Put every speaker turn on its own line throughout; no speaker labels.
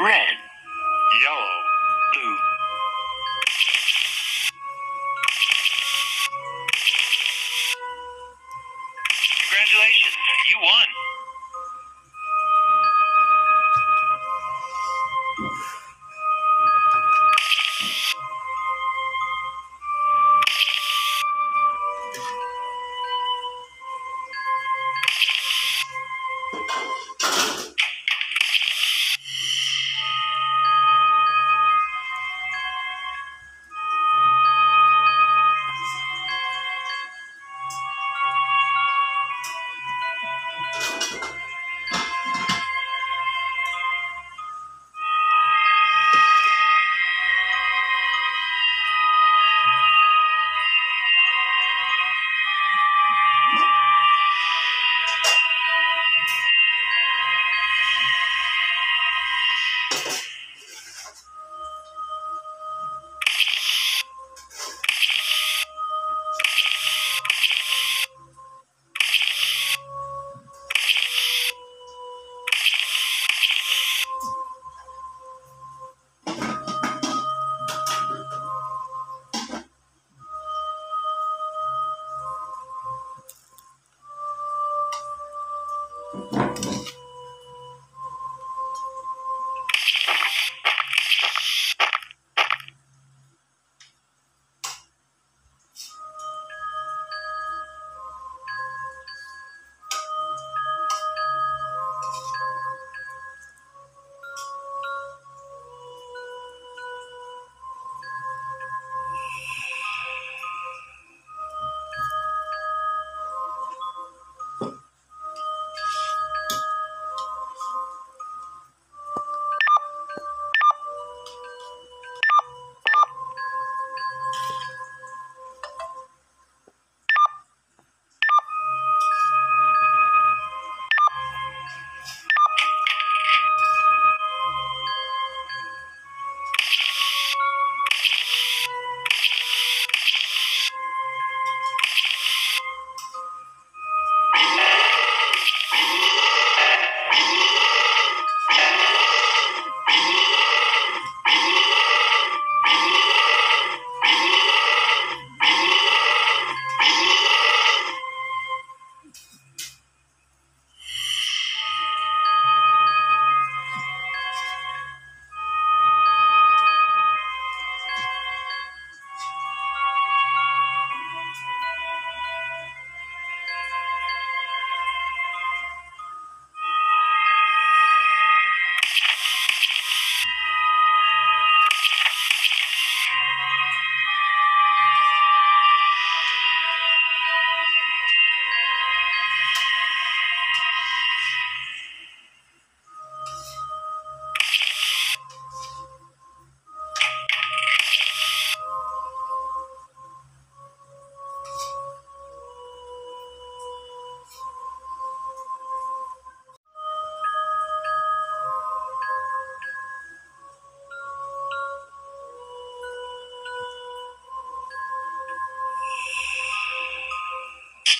red,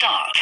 Start.